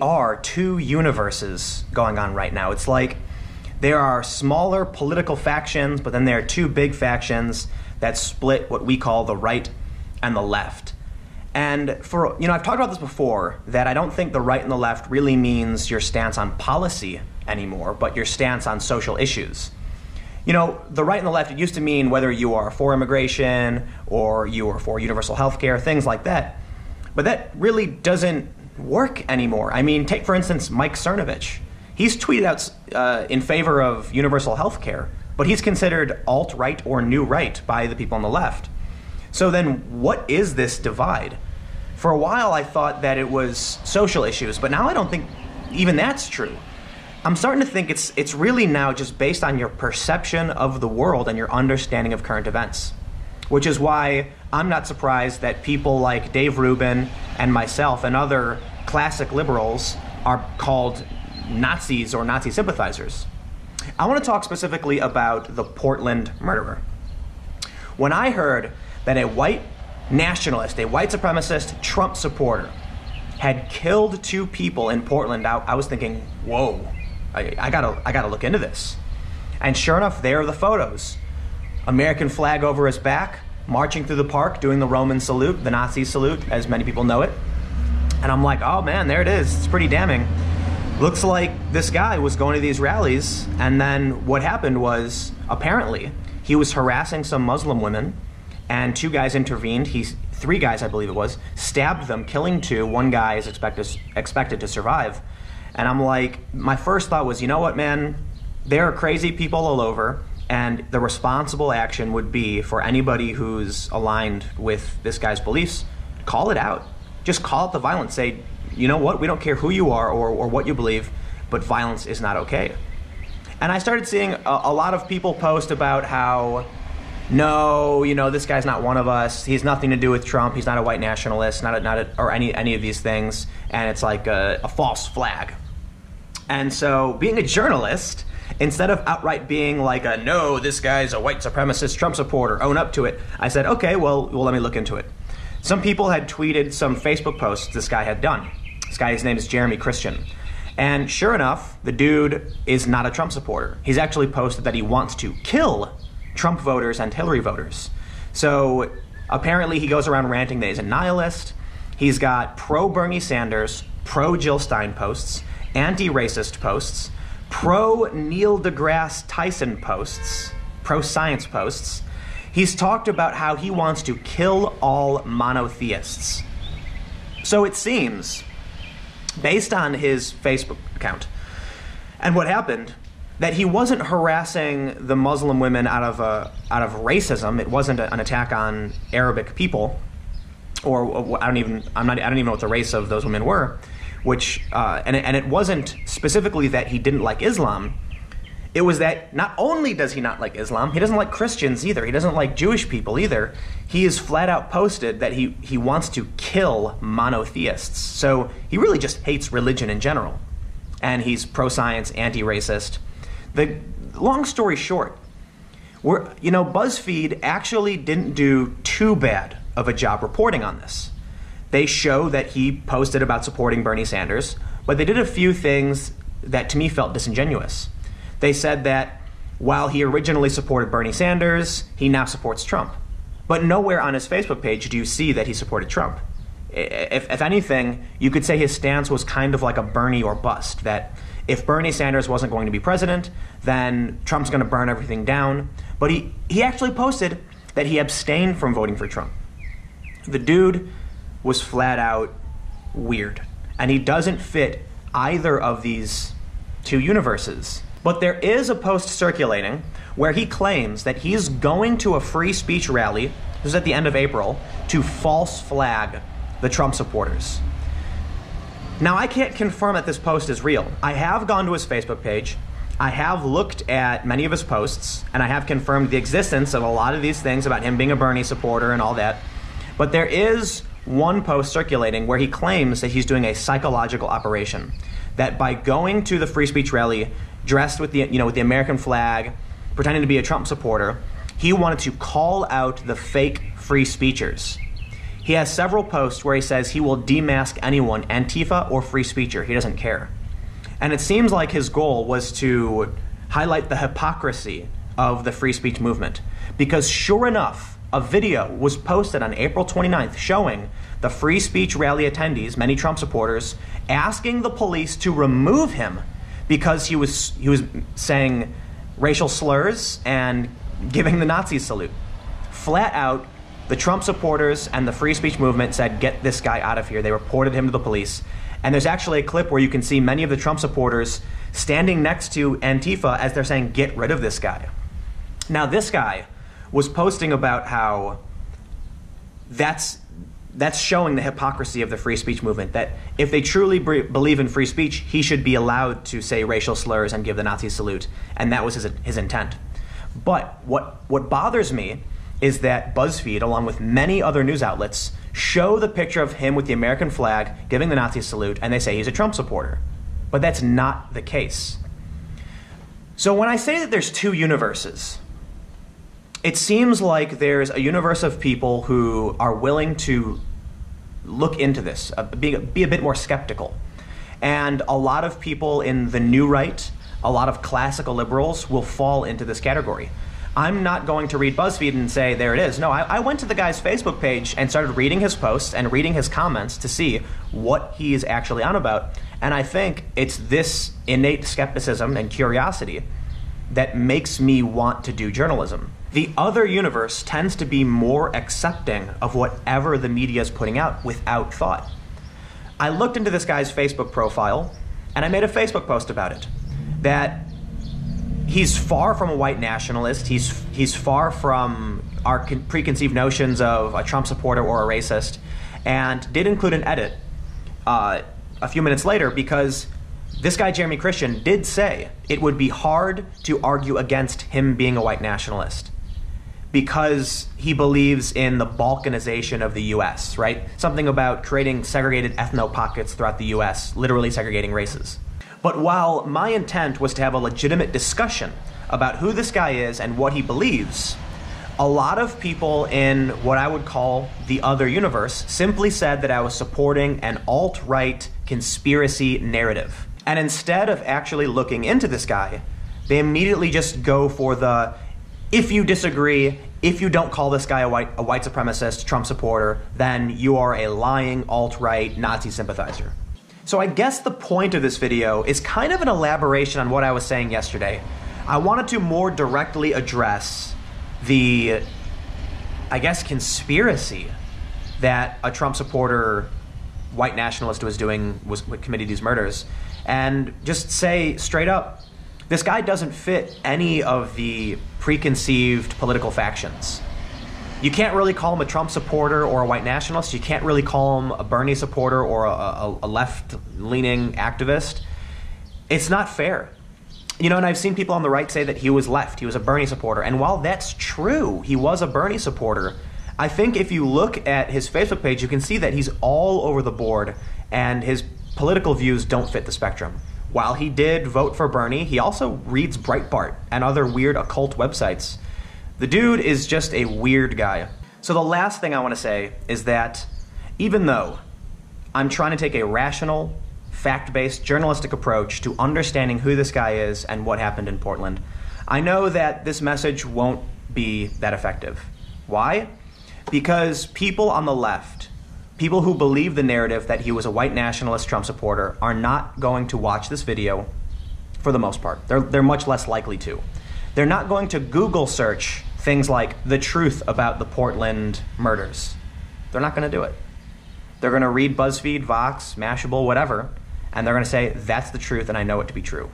are two universes going on right now. It's like there are smaller political factions, but then there are two big factions that split what we call the right and the left. And for, you know, I've talked about this before that I don't think the right and the left really means your stance on policy anymore, but your stance on social issues. You know, the right and the left, it used to mean whether you are for immigration or you are for universal health care, things like that. But that really doesn't work anymore. I mean, take for instance Mike Cernovich. He's tweeted out uh, in favor of universal health care, but he's considered alt right or new right by the people on the left. So then, what is this divide? For a while, I thought that it was social issues, but now I don't think even that's true. I'm starting to think it's, it's really now just based on your perception of the world and your understanding of current events. Which is why I'm not surprised that people like Dave Rubin and myself and other classic liberals are called Nazis or Nazi sympathizers. I want to talk specifically about the Portland murderer. When I heard that a white nationalist, a white supremacist Trump supporter, had killed two people in Portland, I, I was thinking, whoa, I, I, gotta, I gotta look into this. And sure enough, there are the photos. American flag over his back, marching through the park, doing the Roman salute, the Nazi salute, as many people know it. And I'm like, oh man, there it is. It's pretty damning. Looks like this guy was going to these rallies, and then what happened was apparently he was harassing some Muslim women, and two guys intervened. He's three guys, I believe it was, stabbed them, killing two. One guy is expected expected to survive. And I'm like, my first thought was, you know what, man? There are crazy people all over, and the responsible action would be for anybody who's aligned with this guy's beliefs, call it out. Just call out the violence. Say, you know what? We don't care who you are or, or what you believe, but violence is not okay. And I started seeing a, a lot of people post about how no, you know, this guy's not one of us. He's nothing to do with Trump. He's not a white nationalist, not a, not a, or any any of these things. And it's like a, a false flag. And so, being a journalist, instead of outright being like a no, this guy's a white supremacist Trump supporter, own up to it, I said, okay, well, well, let me look into it. Some people had tweeted some Facebook posts this guy had done. This guy's name is Jeremy Christian. And sure enough, the dude is not a Trump supporter. He's actually posted that he wants to kill Trump voters and Hillary voters. So apparently he goes around ranting that he's a nihilist. He's got pro Bernie Sanders, pro Jill Stein posts, anti racist posts, pro Neil deGrasse Tyson posts, pro science posts. He's talked about how he wants to kill all monotheists. So it seems based on his Facebook account. And what happened that he wasn't harassing the Muslim women out of out of racism. It wasn't a, an attack on Arabic people, or I don't even I'm not I don't even know what the race of those women were. Which uh, and and it wasn't specifically that he didn't like Islam. It was that not only does he not like Islam, he doesn't like Christians either. He doesn't like Jewish people either. He is flat out posted that he, he wants to kill monotheists. So he really just hates religion in general. And he's pro science, anti racist. The long story short, we're, you know, BuzzFeed actually didn't do too bad of a job reporting on this. They show that he posted about supporting Bernie Sanders, but they did a few things that to me felt disingenuous. They said that while he originally supported Bernie Sanders, he now supports Trump. But nowhere on his Facebook page do you see that he supported Trump. If, if anything, you could say his stance was kind of like a Bernie or bust, that if Bernie Sanders wasn't going to be president, then Trump's going to burn everything down. But he, he actually posted that he abstained from voting for Trump. The dude was flat out weird. And he doesn't fit either of these two universes. But there is a post circulating where he claims that he's going to a free speech rally, this is at the end of April, to false flag the Trump supporters. Now, I can't confirm that this post is real. I have gone to his Facebook page. I have looked at many of his posts, and I have confirmed the existence of a lot of these things about him being a Bernie supporter and all that. But there is one post circulating where he claims that he's doing a psychological operation. That by going to the free speech rally, dressed with the you know with the American flag, pretending to be a Trump supporter, he wanted to call out the fake free speechers. He has several posts where he says he will demask anyone, Antifa or free speecher. He doesn't care. And it seems like his goal was to highlight the hypocrisy of the free speech movement. Because sure enough, a video was posted on April 29th showing the free speech rally attendees, many Trump supporters, asking the police to remove him because he was he was saying racial slurs and giving the Nazi salute. Flat out, the Trump supporters and the free speech movement said, "Get this guy out of here." They reported him to the police. And there's actually a clip where you can see many of the Trump supporters standing next to Antifa as they're saying, "Get rid of this guy." Now, this guy was posting about how that's that's showing the hypocrisy of the free speech movement. That if they truly bre- believe in free speech, he should be allowed to say racial slurs and give the Nazi salute, and that was his his intent. But what what bothers me is that BuzzFeed, along with many other news outlets, show the picture of him with the American flag giving the Nazi salute, and they say he's a Trump supporter. But that's not the case. So when I say that there's two universes, it seems like there's a universe of people who are willing to look into this, uh, be, be a bit more skeptical. And a lot of people in the new right, a lot of classical liberals, will fall into this category. I'm not going to read BuzzFeed and say, there it is. No, I, I, went to the guy's Facebook page and started reading his posts and reading his comments to see what he is actually on about. And I think it's this innate skepticism and curiosity that makes me want to do journalism. The other universe tends to be more accepting of whatever the media is putting out without thought. I looked into this guy's Facebook profile and I made a Facebook post about it. That he's far from a white nationalist. He's he's far from our con- preconceived notions of a Trump supporter or a racist, and did include an edit uh, a few minutes later because this guy Jeremy Christian did say it would be hard to argue against him being a white nationalist because he believes in the balkanization of the US, right? Something about creating segregated ethno pockets throughout the US, literally segregating races. But while my intent was to have a legitimate discussion about who this guy is and what he believes, a lot of people in what I would call the other universe simply said that I was supporting an alt right conspiracy narrative. And instead of actually looking into this guy, they immediately just go for the if you disagree, if you don't call this guy a white, a white supremacist, Trump supporter, then you are a lying alt right Nazi sympathizer. So I guess the point of this video is kind of an elaboration on what I was saying yesterday. I wanted to more directly address the, I guess, conspiracy that a Trump supporter, white nationalist was doing, was committed these murders, and just say straight up, this guy doesn't fit any of the preconceived political factions. You can't really call him a Trump supporter or a white nationalist. You can't really call him a Bernie supporter or a, a, a left leaning activist. It's not fair. You know, and I've seen people on the right say that he was left, he was a Bernie supporter. And while that's true, he was a Bernie supporter, I think if you look at his Facebook page, you can see that he's all over the board and his political views don't fit the spectrum. While he did vote for Bernie, he also reads Breitbart and other weird occult websites. The dude is just a weird guy. So, the last thing I want to say is that even though I'm trying to take a rational, fact based journalistic approach to understanding who this guy is and what happened in Portland, I know that this message won't be that effective. Why? Because people on the left people who believe the narrative that he was a white nationalist Trump supporter are not going to watch this video for the most part. They're, they're much less likely to. They're not going to Google search things like the truth about the Portland murders. They're not going to do it. They're going to read BuzzFeed, Vox, Mashable, whatever, and they're going to say, that's the truth and I know it to be true.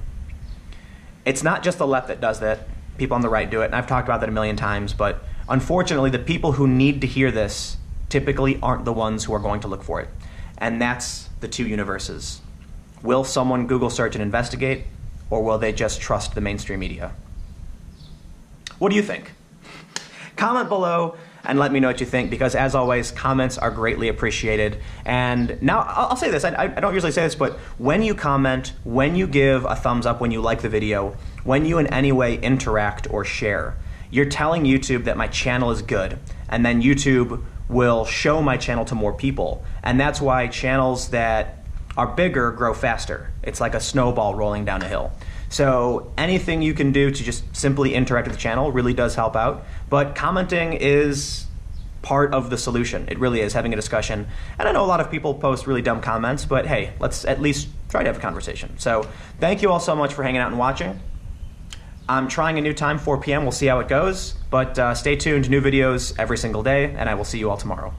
It's not just the left that does that. People on the right do it, and I've talked about that a million times, but unfortunately, the people who need to hear this typically aren't the ones who are going to look for it. And that's the two universes. Will someone Google search and investigate, or will they just trust the mainstream media? What do you think? Comment below and let me know what you think because, as always, comments are greatly appreciated. And now I'll say this I, I don't usually say this, but when you comment, when you give a thumbs up, when you like the video, when you in any way interact or share, you're telling YouTube that my channel is good. And then YouTube will show my channel to more people. And that's why channels that are bigger grow faster. It's like a snowball rolling down a hill. So anything you can do to just simply interact with the channel really does help out. But commenting is part of the solution. It really is having a discussion. And I know a lot of people post really dumb comments, but hey, let's at least try to have a conversation. So thank you all so much for hanging out and watching. I'm trying a new time, 4 p.m. We'll see how it goes. But uh, stay tuned, new videos every single day, and I will see you all tomorrow.